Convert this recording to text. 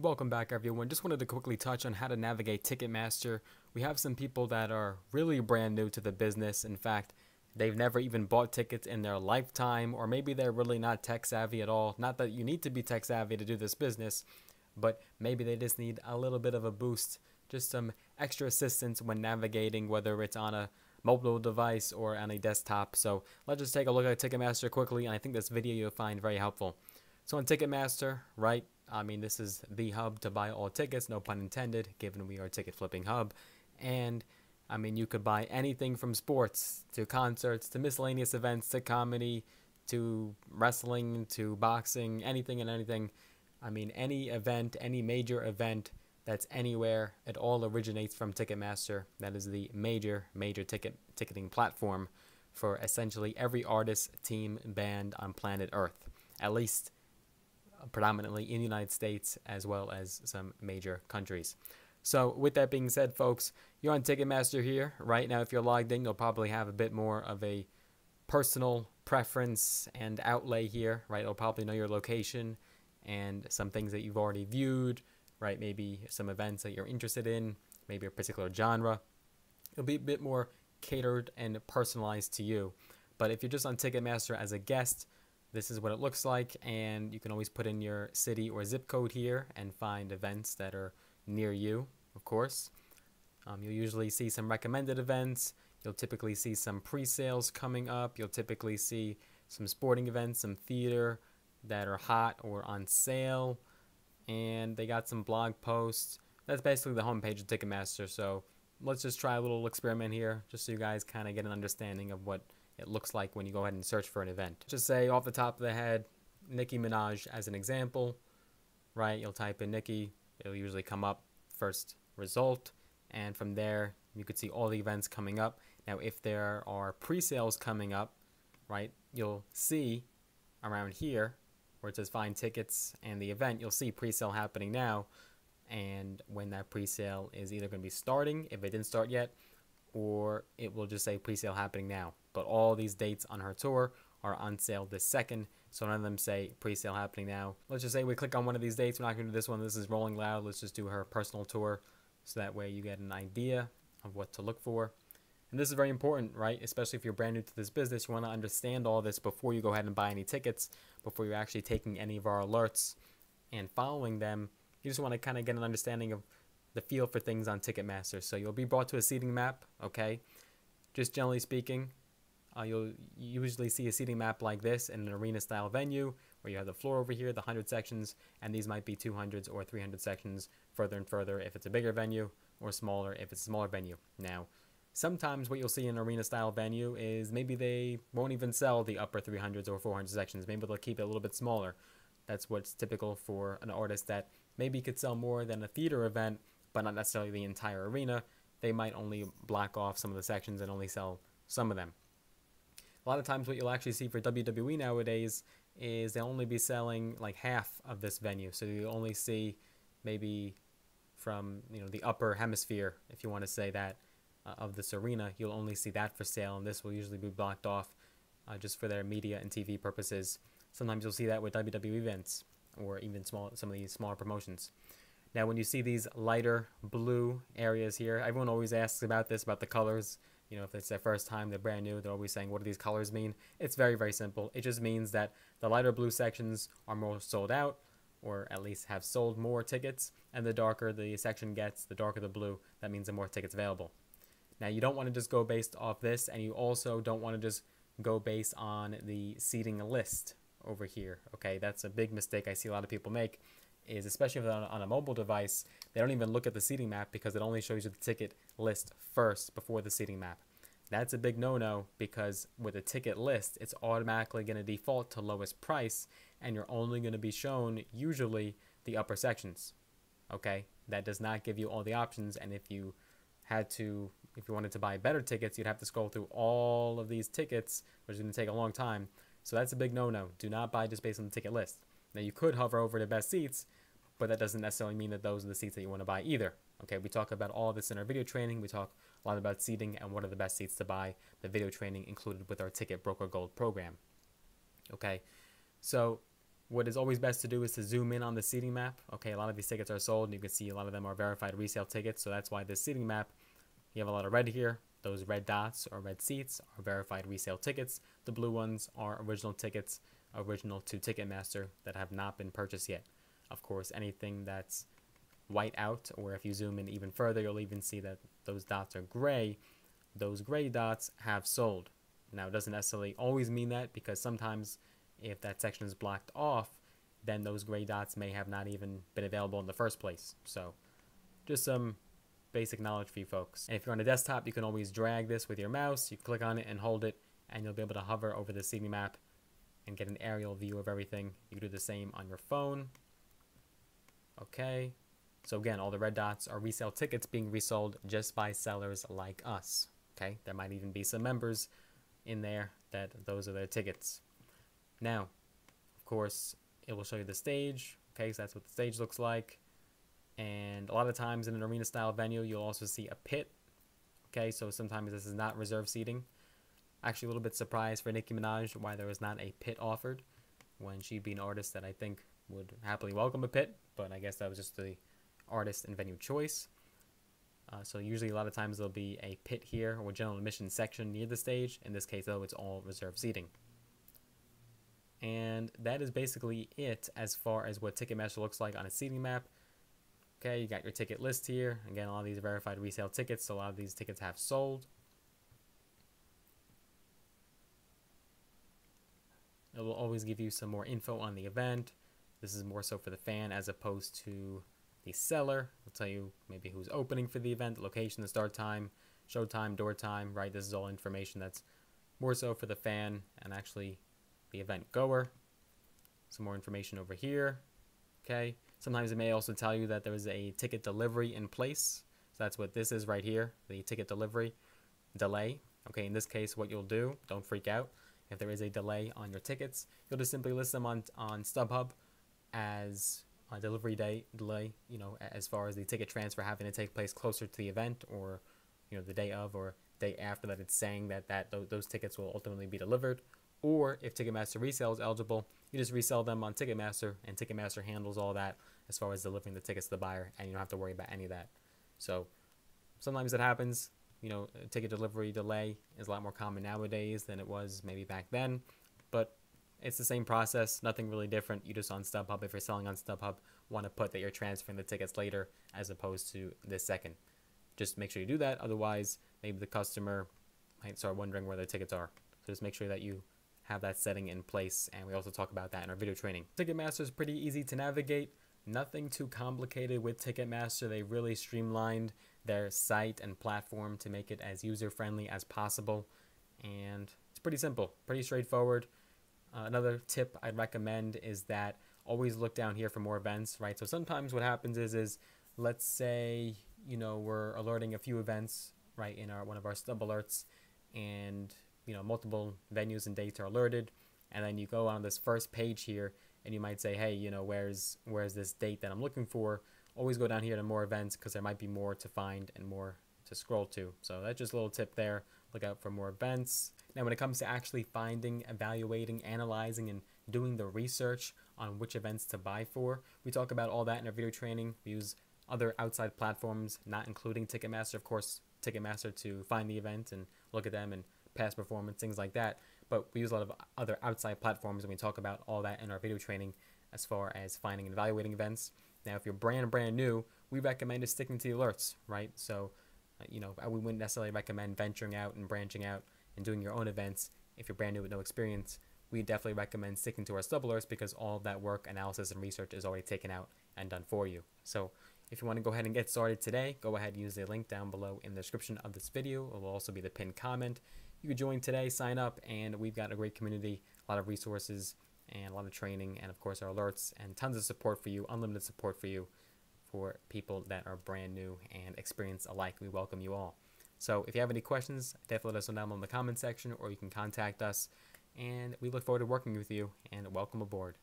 Welcome back everyone. Just wanted to quickly touch on how to navigate Ticketmaster. We have some people that are really brand new to the business. In fact, they've never even bought tickets in their lifetime or maybe they're really not tech savvy at all. Not that you need to be tech savvy to do this business, but maybe they just need a little bit of a boost, just some extra assistance when navigating whether it's on a mobile device or on a desktop. So let's just take a look at Ticketmaster quickly and I think this video you'll find very helpful. So on Ticketmaster, right, I mean, this is the hub to buy all tickets, no pun intended, given we are a ticket flipping hub. And I mean, you could buy anything from sports to concerts to miscellaneous events to comedy to wrestling to boxing, anything and anything. I mean, any event, any major event that's anywhere, it all originates from Ticketmaster. That is the major, major ticket ticketing platform for essentially every artist, team, band on planet Earth. At least predominantly in the United States as well as some major countries. So with that being said, folks, you're on Ticketmaster here. Right now, if you're logged in, you'll probably have a bit more of a personal preference and outlay here, right? It'll probably know your location and some things that you've already viewed, right? Maybe some events that you're interested in, maybe a particular genre. It'll be a bit more catered and personalized to you. But if you're just on Ticketmaster as a guest, this is what it looks like and you can always put in your city or zip code here and find events that are near you of course. Um, you'll usually see some recommended events. You'll typically see some pre-sales coming up. You'll typically see some sporting events some theater that are hot or on sale. And they got some blog posts. That's basically the homepage of Ticketmaster. So let's just try a little experiment here just so you guys kind of get an understanding of what it looks like when you go ahead and search for an event. Just say off the top of the head, Nicki Minaj as an example, right? You'll type in Nicki, it'll usually come up first result, and from there you could see all the events coming up. Now, if there are pre-sales coming up, right, you'll see around here where it says find tickets and the event, you'll see pre-sale happening now. And when that pre-sale is either going to be starting, if it didn't start yet, or it will just say pre-sale happening now. But all these dates on her tour are on sale this second, so none of them say pre-sale happening now. Let's just say we click on one of these dates. We're not going to do this one. This is Rolling Loud. Let's just do her personal tour, so that way you get an idea of what to look for. And this is very important, right? Especially if you're brand new to this business, you want to understand all this before you go ahead and buy any tickets, before you're actually taking any of our alerts and following them. You just want to kind of get an understanding of the feel for things on Ticketmaster. So you'll be brought to a seating map, okay? Just generally speaking, uh, you'll usually see a seating map like this in an arena style venue where you have the floor over here, the 100 sections, and these might be 200s or 300 sections further and further if it's a bigger venue or smaller if it's a smaller venue. Now, sometimes what you'll see in an arena style venue is maybe they won't even sell the upper 300s or 400 sections. Maybe they'll keep it a little bit smaller. That's what's typical for an artist that maybe could sell more than a theater event but not necessarily the entire arena. They might only block off some of the sections and only sell some of them. A lot of times, what you'll actually see for WWE nowadays is they'll only be selling like half of this venue. So you only see maybe from you know the upper hemisphere, if you want to say that, uh, of this arena. You'll only see that for sale, and this will usually be blocked off uh, just for their media and TV purposes. Sometimes you'll see that with WWE events or even small some of these smaller promotions. Now, when you see these lighter blue areas here, everyone always asks about this, about the colors. You know, if it's their first time, they're brand new, they're always saying, what do these colors mean? It's very, very simple. It just means that the lighter blue sections are more sold out, or at least have sold more tickets, and the darker the section gets, the darker the blue, that means the more tickets available. Now, you don't want to just go based off this, and you also don't want to just go based on the seating list over here. Okay, that's a big mistake I see a lot of people make is especially if they're on, a mobile device, they don't even look at the seating map because it only shows you the ticket list first before the seating map. That's a big no-no because with a ticket list, it's automatically going to default to lowest price and you're only going to be shown usually the upper sections. Okay? That does not give you all the options and if you had to if you wanted to buy better tickets, you'd have to scroll through all of these tickets, which is going to take a long time. So that's a big no-no. Do not buy just based on the ticket list. Now you could hover over the best seats, but that doesn't necessarily mean that those are the seats that you want to buy either. Okay, we talk about all this in our video training. We talk a lot about seating and what are the best seats to buy. The video training included with our Ticket Broker Gold program. Okay, so what is always best to do is to zoom in on the seating map. Okay, a lot of these tickets are sold, and you can see a lot of them are verified resale tickets, so that's why this seating map, you have a lot of red here. Those red dots or red seats are verified resale tickets. The blue ones are original tickets, original to Ticketmaster that have not been purchased yet. Of course, anything that's white out, or if you zoom in even further, you'll even see that those dots are gray. Those gray dots have sold. Now, it doesn't necessarily always mean that because sometimes if that section is blocked off, then those gray dots may have not even been available in the first place. So just some basic knowledge for you folks. And if you're on a desktop, you can always drag this with your mouse. You click on it and hold it, and you'll be able to hover over the seating map and get an aerial view of everything. You can do the same on your phone. Okay. So again, all the red dots are resale tickets being resold just by sellers like us. Okay. There might even be some members in there that those are their tickets. Now, of course, it will show you the stage. Okay, so that's what the stage looks like. And a lot of times in an arena style venue, you'll also see a pit. Okay, so sometimes this is not reserved seating. Actually, a little bit surprised for Nicki Minaj why there was not a pit offered when she'd be an artist that I think would happily welcome a pit, but I guess that was just the artist and venue choice. Uh, so usually a lot of times there'll be a pit here or general admission section near the stage. In this case though, it's all reserved seating. And that is basically it as far as what Ticketmaster looks like on a seating map. Okay, you got your ticket list here. Again, a lot of these verified resale tickets, so a lot of these tickets have sold. It will always give you some more info on the event. This is more so for the fan as opposed to the seller. It'll tell you maybe who's opening for the event, location, the start time, show time, door time, right? This is all information that's more so for the fan and actually the event goer. Some more information over here. Okay. Sometimes it may also tell you that there is a ticket delivery in place. So that's what this is right here, the ticket delivery delay. Okay, in this case, what you'll do, don't freak out. If there is a delay on your tickets, you'll just simply list them on, on StubHub as a delivery day delay, you know, as far as the ticket transfer having to take place closer to the event or, you know, the day of or day after that it's saying that, that those tickets will ultimately be delivered or if Ticketmaster resale is eligible, you just resell them on Ticketmaster, and Ticketmaster handles all that as far as delivering the tickets to the buyer, and you don't have to worry about any of that. So sometimes it happens. You know, ticket delivery delay is a lot more common nowadays than it was maybe back then, but it's the same process, nothing really different. You just on StubHub, if you're selling on StubHub, want to put that you're transferring the tickets later as opposed to this second. Just make sure you do that. Otherwise, maybe the customer might start wondering where their tickets are. So just make sure that you have that setting in place and we also talk about that in our video training. Ticketmaster is pretty easy to navigate. Nothing too complicated with Ticketmaster. They really streamlined their site and platform to make it as user friendly as possible. And it's pretty simple, pretty straightforward. Uh, another tip I'd recommend is that always look down here for more events, right? So sometimes what happens is, is let's say, you know, we're alerting a few events, right, in our one of our stub alerts, and you know multiple venues and dates are alerted. And then you go on this first page here and you might say hey you know where's where's this date that i'm looking for? Always go down here to more events because there might be more to find and more to scroll to. So that's just a little tip there look out for more events now when it comes to actually finding evaluating analyzing and doing the research on which events to buy for we talk about all that in our video training we use other outside platforms not including ticketmaster of course ticketmaster to find the event and look at them and past performance, things like that. But we use a lot of other outside platforms and we talk about all that in our video training as far as finding and evaluating events. Now, if you're brand brand new, we recommend just sticking to the alerts, right? So, Uh, you know, we wouldn't necessarily recommend venturing out and branching out and doing your own events if you're brand new with no experience. We definitely recommend sticking to our stub alerts because all that work, analysis, and research is already taken out and done for you. So, if you want to go ahead and get started today, go ahead and use the link down below in the description of this video. It will also be the pinned comment you can join today, sign up, and we've got a great community, a lot of resources, and a lot of training, and of course our alerts, and tons of support for you, unlimited support for you, for people that are brand new and experienced alike. We welcome you all. So if you have any questions, definitely let us know down in the comment section, or you can contact us, and we look forward to working with you, and welcome aboard.